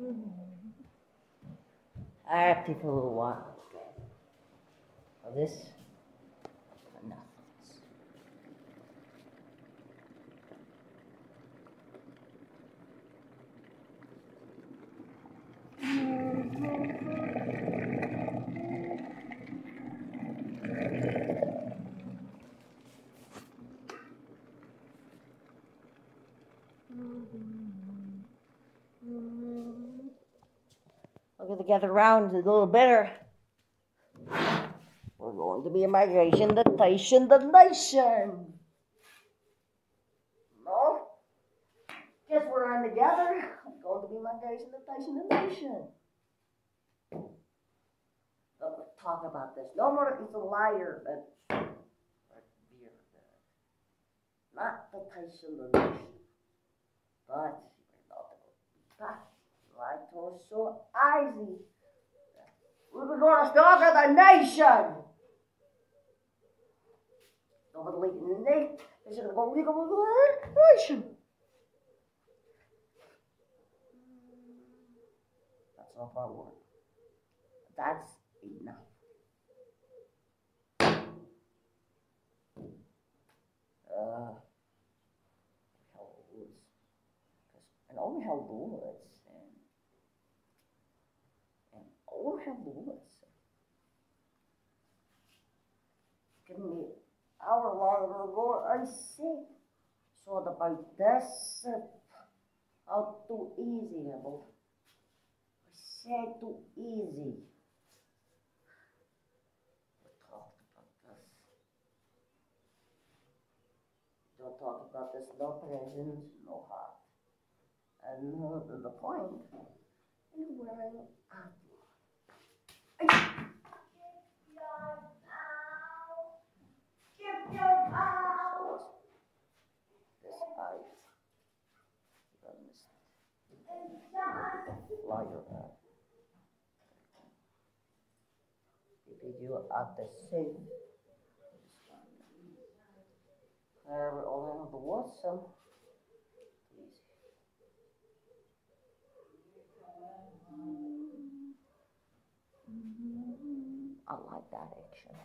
Mm-hmm. Active for a little while. Well, this, enough of this. Mm-hmm. We're going to gather around a little better. We're going to be a migration, the nation, the nation. No? Guess we're on together. I'm going to be migration, the nation, the nation. But let's talk about this. No more, he's a liar. But, not the nation, the nation. But, we're not Right, was so easy. We were going to start the nation. Over the nation. They said, we're going to go the nation. That's all I want. That's enough. Uh, hell rules. And only hell rules. Bullets. Give me hour longer ago, I see. So the by this how too easy about. I said too easy. We talked about this. Don't talk about this, no present, no heart. And uh, the point is wearing a liar If you at the same. However, all of the some. I like that action.